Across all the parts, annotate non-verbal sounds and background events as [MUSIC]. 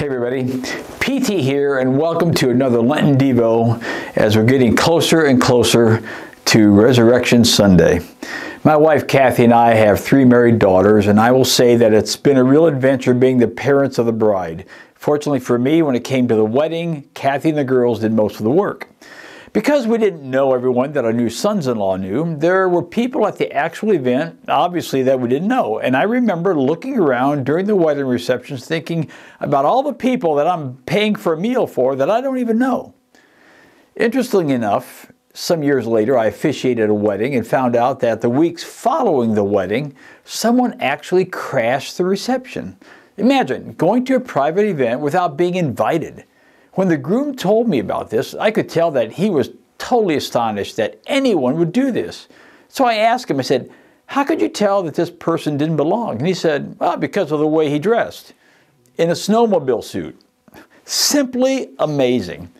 Hey everybody, PT here and welcome to another Lenten Devo as we're getting closer and closer to Resurrection Sunday. My wife Kathy and I have three married daughters and I will say that it's been a real adventure being the parents of the bride. Fortunately for me, when it came to the wedding, Kathy and the girls did most of the work. Because we didn't know everyone that our new sons-in-law knew, there were people at the actual event, obviously, that we didn't know. And I remember looking around during the wedding receptions thinking about all the people that I'm paying for a meal for that I don't even know. Interestingly enough, some years later, I officiated a wedding and found out that the weeks following the wedding, someone actually crashed the reception. Imagine going to a private event without being invited. When the groom told me about this, I could tell that he was totally astonished that anyone would do this. So I asked him, I said, How could you tell that this person didn't belong? And he said, Well, because of the way he dressed in a snowmobile suit. Simply amazing.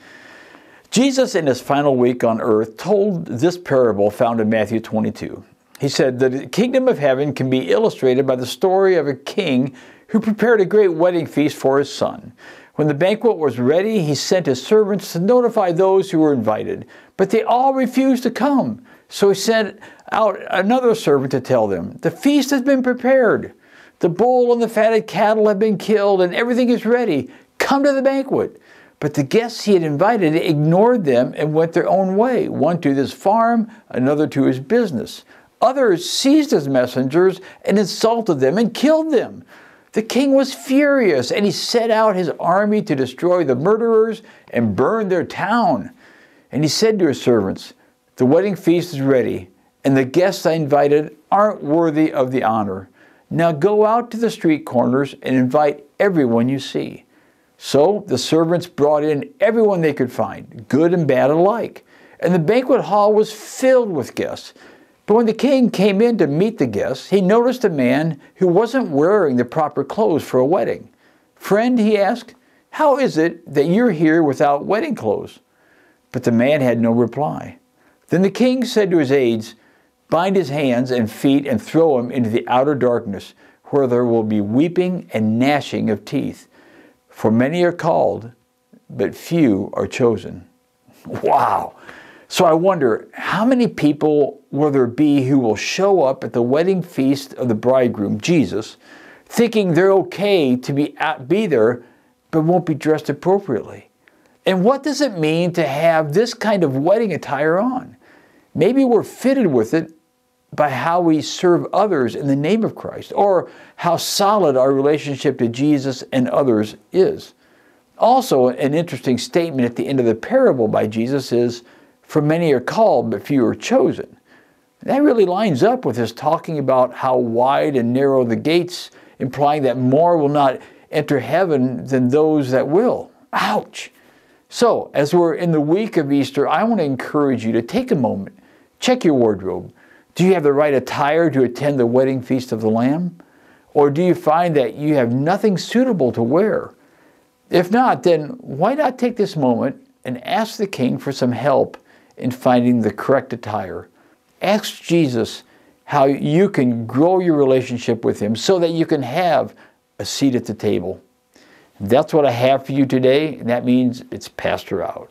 Jesus, in his final week on earth, told this parable found in Matthew 22. He said, The kingdom of heaven can be illustrated by the story of a king who prepared a great wedding feast for his son. When the banquet was ready, he sent his servants to notify those who were invited, but they all refused to come. So he sent out another servant to tell them, The feast has been prepared. The bull and the fatted cattle have been killed, and everything is ready. Come to the banquet. But the guests he had invited ignored them and went their own way, one to his farm, another to his business. Others seized his messengers and insulted them and killed them. The king was furious, and he set out his army to destroy the murderers and burn their town. And he said to his servants, The wedding feast is ready, and the guests I invited aren't worthy of the honor. Now go out to the street corners and invite everyone you see. So the servants brought in everyone they could find, good and bad alike. And the banquet hall was filled with guests. But when the king came in to meet the guests, he noticed a man who wasn't wearing the proper clothes for a wedding. Friend, he asked, how is it that you're here without wedding clothes? But the man had no reply. Then the king said to his aides, Bind his hands and feet and throw him into the outer darkness, where there will be weeping and gnashing of teeth. For many are called, but few are chosen. [LAUGHS] Wow! So I wonder, how many people will there be who will show up at the wedding feast of the bridegroom, Jesus, thinking they're okay to be, at, be there, but won't be dressed appropriately? And what does it mean to have this kind of wedding attire on? Maybe we're fitted with it by how we serve others in the name of Christ, or how solid our relationship to Jesus and others is. Also, an interesting statement at the end of the parable by Jesus is, for many are called, but few are chosen. That really lines up with his talking about how wide and narrow the gates, implying that more will not enter heaven than those that will. Ouch! So, as we're in the week of Easter, I want to encourage you to take a moment, check your wardrobe. Do you have the right attire to attend the wedding feast of the Lamb? Or do you find that you have nothing suitable to wear? If not, then why not take this moment and ask the King for some help in finding the correct attire. Ask Jesus how you can grow your relationship with Him so that you can have a seat at the table. That's what I have for you today, and that means it's Pastor out.